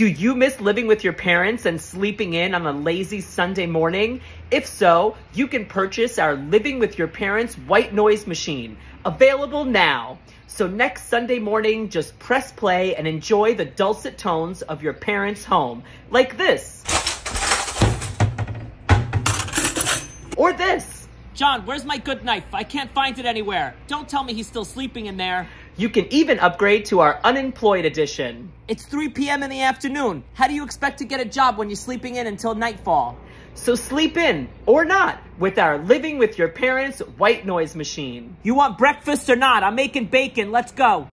Do you miss living with your parents and sleeping in on a lazy Sunday morning? If so, you can purchase our Living with Your Parents white noise machine, available now. So next Sunday morning, just press play and enjoy the dulcet tones of your parents' home, like this. Or this. John, where's my good knife? I can't find it anywhere. Don't tell me he's still sleeping in there. You can even upgrade to our unemployed edition. It's 3 p.m. in the afternoon. How do you expect to get a job when you're sleeping in until nightfall? So sleep in, or not, with our Living with Your Parents white noise machine. You want breakfast or not? I'm making bacon. Let's go.